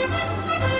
Música